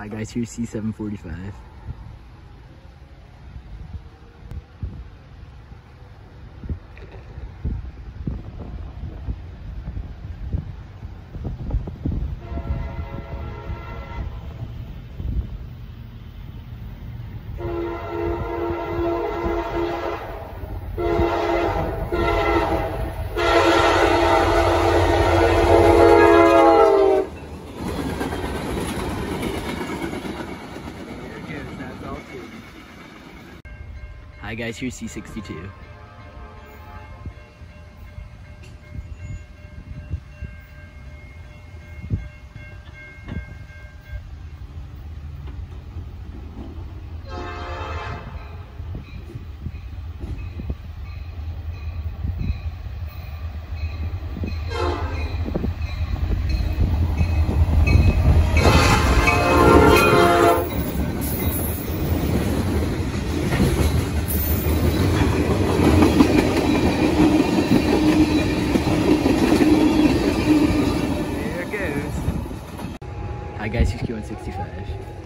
Hi guys, here's C745. Hi guys, here's C62. 65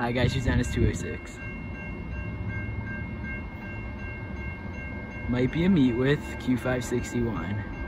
Hi guys, here's Dennis 206. Might be a meet with Q561.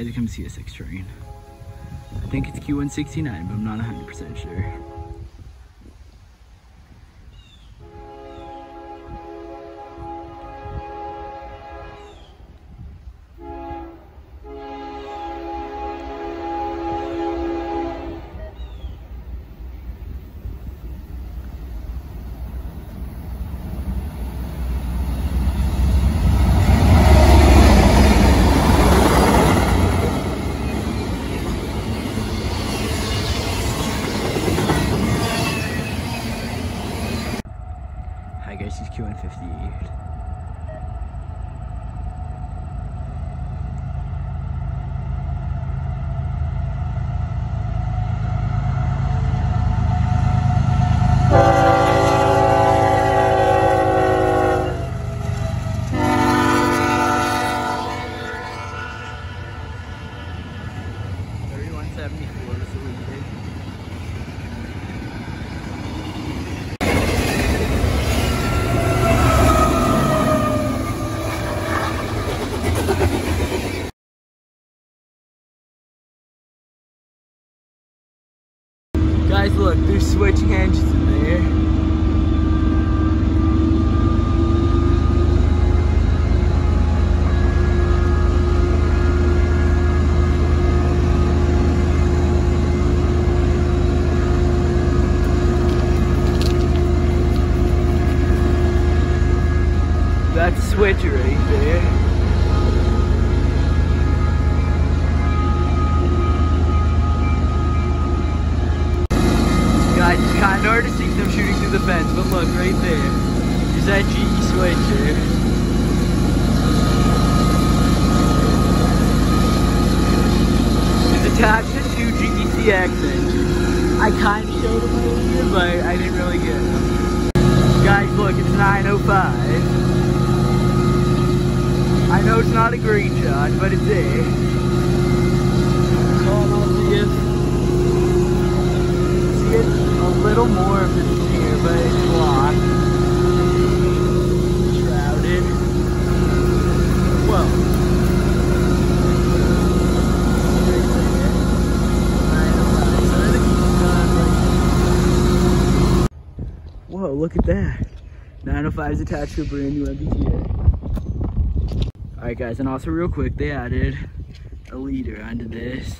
Guys, you come see a 6 train. I think it's Q169, but I'm not 100% sure. Hi guys, it's Q158. Thirty-one seventy-four is the lead. Guys, look, there's switching engines in there. That's a switch right there. Kind of hard to see them shooting through the fence, but look, right. There's that GE switcher. Eh? It's attached to two GECX engines. I kind of showed them earlier, but I didn't really get them. Guys, look, it's 905. I know it's not a great shot, but it's there. Look at that. 905 is attached to a brand new MBTA. Alright guys, and also real quick, they added a leader onto this.